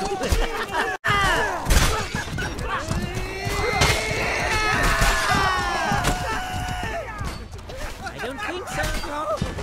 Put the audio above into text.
I don't think so.